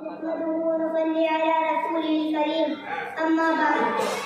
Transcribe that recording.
نحمده ونصلي على رسوله الكريم. أما بعد.